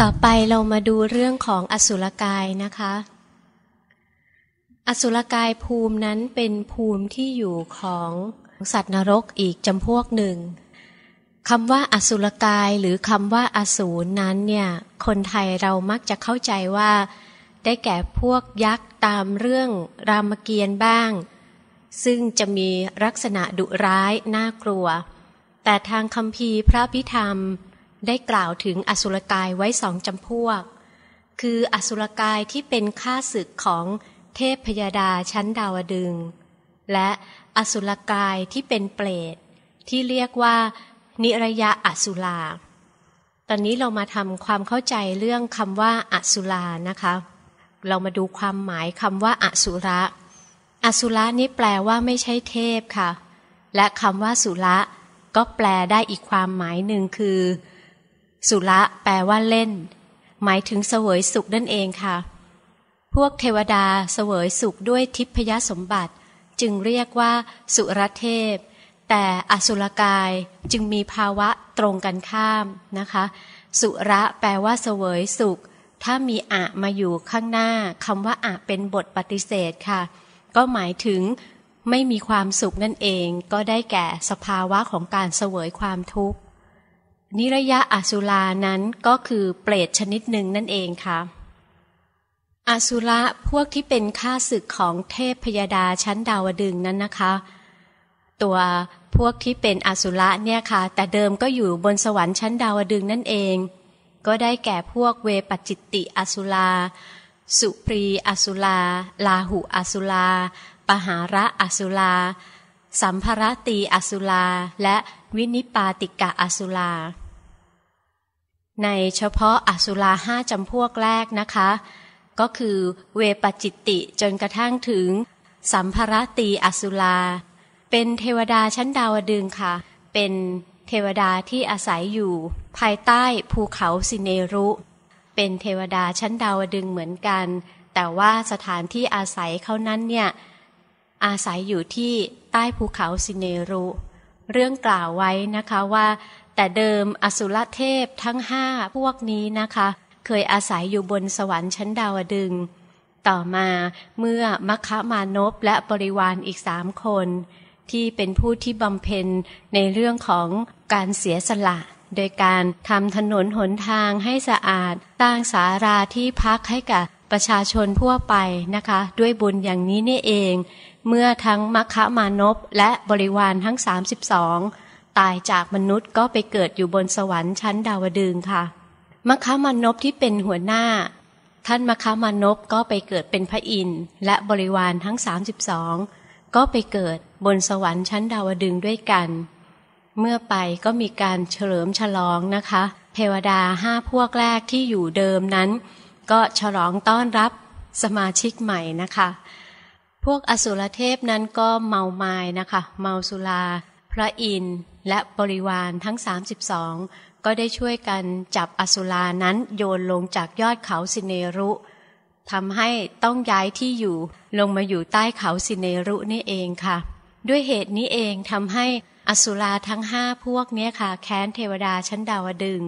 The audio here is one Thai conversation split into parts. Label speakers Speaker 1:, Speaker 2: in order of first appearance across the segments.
Speaker 1: ต่อไปเรามาดูเรื่องของอสุรกายนะคะ อสุรกายภูมินั้นเป็นภูมิที่อยู่ของสัตว์นรกอีกจำพวกหนึ่งคำว่าอสุรกายหรือคำว่าอสูรนั้นเนี่ย คนไทยเรามักจะเข้าใจว่า ได้แก่พวกยักษ์ตามเรื่องรามเกียรติ์บ้าง ซึ่งจะมีลักษณะดุร้ายน่ากลัว แต่ทางคำพีพระพิธรรม ได้กล่าวถึงอสุรกายไว้สองจำพวก คืออสุรกายที่เป็นข้าศึกของเทพพยาดาชั้นดาวดึง และอสุรกายที่เป็นเปรต ที่เรียกว่า นิรยะอสุลา ตอนนี้เรามาทำความเข้าใจเรื่องคำว่าอสุลานะคะ เรามาดูความหมายคำว่าอสุระ อสุระนี้แปลว่าไม่ใช่เทพค่ะ และคำว่าสุระก็แปลได้อีกความหมายหนึ่งคือ สุระแปลว่าเล่น หมายถึงเสวยสุขนั่นเองค่ะ พวกเทวดาเสวยสุขด้วยทิพยสมบัติ จึงเรียกว่าสุรเทพ แต่อสุรกายจึงมีภาวะตรงกันข้ามนะคะ สุระแปลว่าเสวยสุข ถ้ามีอะมาอยู่ข้างหน้าคำว่าอะเป็นบทปฏิเสธค่ะ ก็หมายถึงไม่มีความสุขนั่นเอง ก็ได้แก่สภาวะของการเสวยความทุกข์ นิรยะอสุลานั้นก็คือเปรตชนิดหนึ่งนั่นเองค่ะอสุระพวกที่เป็นข้าศึกของเทพพยดาชั้นดาวดึงนั้นนะคะ ตัวพวกที่เป็นอสุระเนี่ยค่ะ แต่เดิมก็อยู่บนสวรรค์ชั้นดาวดึงนั่นเอง ก็ได้แก่พวกเวปจิตติอสุลา สุปรีอสุลา ลาหุอสุลา ปหาระอสุลา สัมภรตีอสุลา และวินิปาติกะอสุลา ในเฉพาะอสุราห้าจำพวกแรกนะคะ ก็คือเวปจิตติจนกระทั่งถึง สัมภรตีอสุรา เป็นเทวดาชั้นดาวดึงค่ะ เป็นเทวดาที่อาศัยอยู่ ภายใต้ภูเขาสิเนรุ เป็นเทวดาชั้นดาวดึงเหมือนกัน แต่ว่าสถานที่อาศัยเขานั้นเนี่ยอาศัยอยู่ที่ใต้ภูเขาสิเนรุ เรื่องกล่าวไว้นะคะว่า แต่เดิมอสุรเทพทั้งห้าพวกนี้นะคะ เคยอาศัยอยู่บนสวรรค์ชั้นดาวดึง ต่อมาเมื่อมัคคมานพและบริวารอีกสามคน ที่เป็นผู้ที่บำเพ็ญในเรื่องของการเสียสละ โดยการทำถนนหนทางให้สะอาดตั้งสาราที่พักให้กับประชาชนทั่วไปนะคะ ด้วยบุญอย่างนี้นี่เอง เมื่อทั้งมัคคมานพและบริวารทั้ง 32 ตายจากมนุษย์ก็ไปเกิดอยู่บนสวรรค์ชั้นดาวดึงค่ะมัคคามานพที่เป็นหัวหน้า ท่านมัคคามานพก็ไปเกิดเป็นพระอินทร์และบริวารทั้ง 32 ก็ไปเกิดบนสวรรค์ชั้นดาวดึงด้วยกัน เมื่อไปก็มีการเฉลิมฉลองนะคะ เทวดาห้าพวกแรกที่อยู่เดิมนั้น ก็ฉลองต้อนรับสมาชิกใหม่นะคะ พวกอสุรเทพนั้นก็เมาไม้นะคะ เมาสุลา พระอินทร์และบริวารทั้ง 32 ก็ได้ช่วยกันจับอสุรานั้นโยนลงจากยอดเขาสิเนรุทำให้ต้องย้ายที่อยู่ลงมาอยู่ใต้เขาสิเนรุนี่เองค่ะ ด้วยเหตุนี้เองทำให้อสุราทั้งห้าพวกนี้ค่ะ แค้นเทวดาชั้นดาวดึง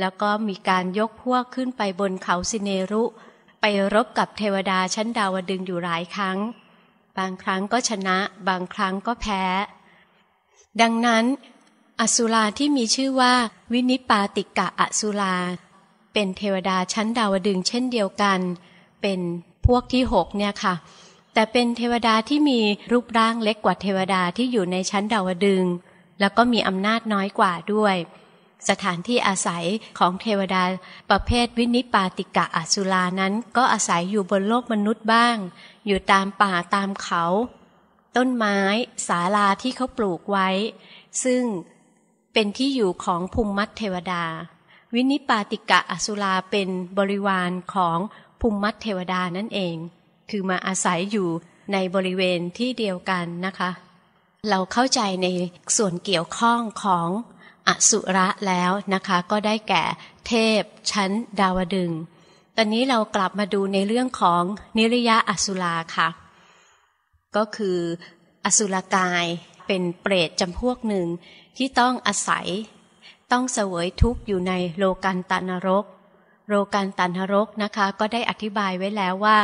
Speaker 1: แล้วก็มีการยกพวกขึ้นไปบนเขาสิเนรุ ไปรบกับเทวดาชั้นดาวดึงอยู่หลายครั้ง บางครั้งก็ชนะ บางครั้งก็แพ้ ดังนั้น อสุราที่มีชื่อว่าวินิปาติกะอสุรา เป็นเทวดาชั้นดาวดึงเช่นเดียวกัน เป็นพวกที่หกเนี่ยค่ะ แต่เป็นเทวดาที่มีรูปร่างเล็กกว่าเทวดาที่อยู่ในชั้นดาวดึง แล้วก็มีอำนาจน้อยกว่าด้วย สถานที่อาศัยของเทวดาประเภทวินิปาติกะอสุรานั้น ก็อาศัยอยู่บนโลกมนุษย์บ้าง อยู่ตามป่าตามเขา ต้นไม้ศาลาที่เขาปลูกไว้ ซึ่งเป็นที่อยู่ของภูมิมัตเทวดา วินิปาติกะอสุลาเป็นบริวารของภูมิมัตเทวดานั่นเอง คือมาอาศัยอยู่ในบริเวณที่เดียวกันนะคะ เราเข้าใจในส่วนเกี่ยวข้องของอสุระแล้วนะคะ ก็ได้แก่เทพชั้นดาวดึง ตอนนี้เรากลับมาดูในเรื่องของนิรยะอสุลาค่ะ ก็คืออสุรกายเป็นเปรตจำพวกหนึ่งที่ต้องอาศัย ต้องเสวยทุกข์อยู่ในโลกันตานรกโรกันตันรกนะคะ ก็ได้อธิบายไว้แล้วว่า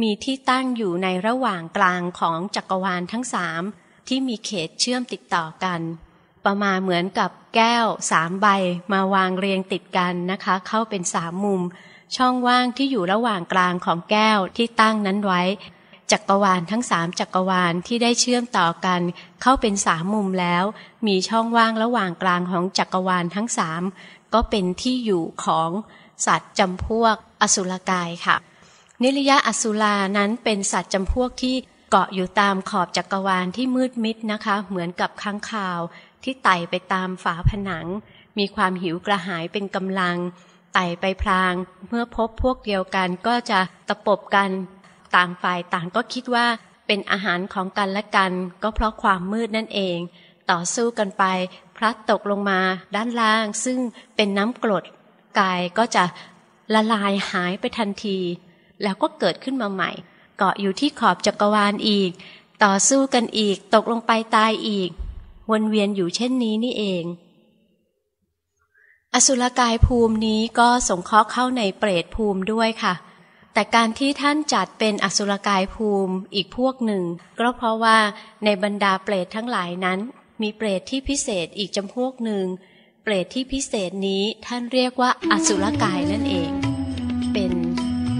Speaker 1: มีที่ตั้งอยู่ในระหว่างกลางของจักรวาลทั้งสามที่มีเขตเชื่อมติดต่อกัน ประมาณเหมือนกับแก้วสามใบมาวางเรียงติดกันนะคะ เข้าเป็นสามมุม ช่องว่างที่อยู่ระหว่างกลางของแก้วที่ตั้งนั้นไว้ จักรวาลทั้งสามจักรวาลที่ได้เชื่อมต่อกัน เข้าเป็นสามมุมแล้ว มีช่องว่างระหว่างกลางของจักรวาลทั้งสามก็เป็นที่อยู่ของสัตว์จำพวกอสุรกายค่ะ นิรยะอสุรานั้นเป็นสัตว์จำพวกที่เกาะอยู่ตามขอบจักรวาลที่มืดมิดนะคะ เหมือนกับค้างคาวที่ไต่ไปตามฝาผนัง มีความหิวกระหายเป็นกำลังไต่ไปพลาง เมื่อพบพวกเดียวกันก็จะตะปบกัน ต่างฝ่ายต่างก็คิดว่าเป็นอาหารของกันและกัน ก็เพราะความมืดนั่นเอง ต่อสู้กันไป พลัดตกลงมาด้านล่าง ซึ่งเป็นน้ำกรดกายก็จะละลายหายไปทันที แล้วก็เกิดขึ้นมาใหม่ เกาะอยู่ที่ขอบจักรวาลอีก ต่อสู้กันอีกตกลงไปตายอีก วนเวียนอยู่เช่นนี้นี่เอง อสุรกายภูมินี้ก็สงเคราะห์เข้าในเปรตภูมิด้วยค่ะ แต่การที่ท่านจัดเป็นอสุรกายภูมิอีกพวกหนึ่ง ก็เพราะว่าในบรรดาเปรตทั้งหลายนั้น มีเปรตที่พิเศษอีกจำพวกหนึ่ง เปรตที่พิเศษนี้ท่านเรียกว่าอสุรกายนั่นเอง เป็น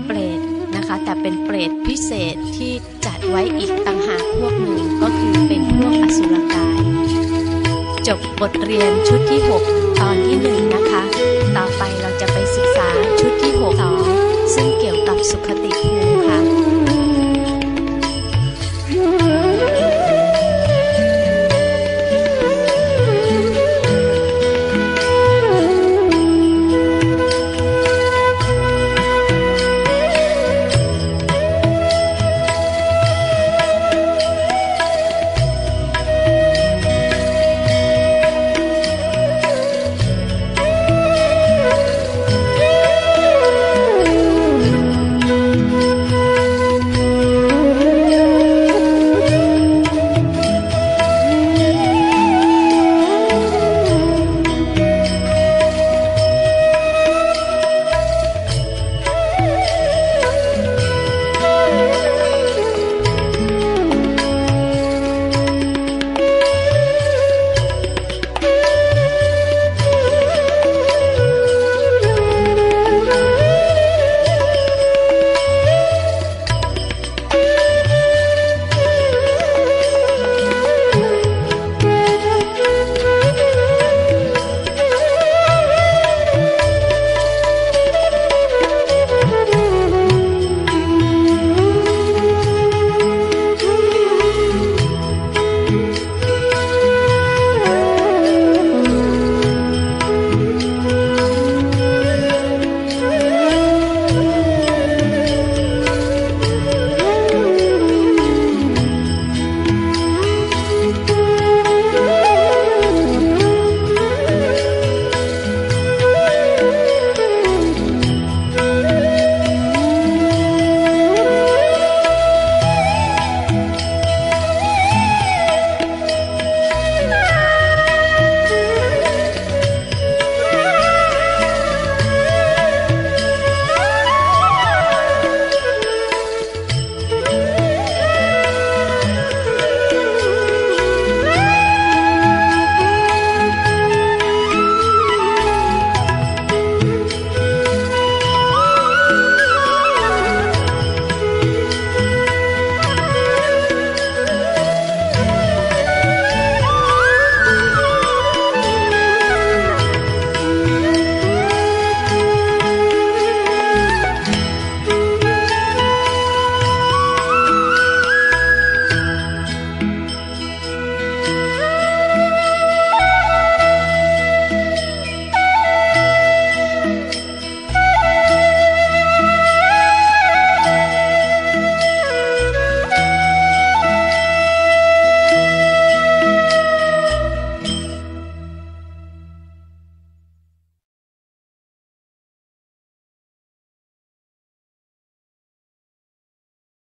Speaker 1: เปรตนะคะ แต่เป็นเปรตพิเศษที่จัดไว้อีกต่างหากพวกหนึ่งก็คือเป็นพวกอสุรกาย จบบทเรียนชุดที่ 6 ตอนที่หนึ่งนะคะ ต่อ 巧克力。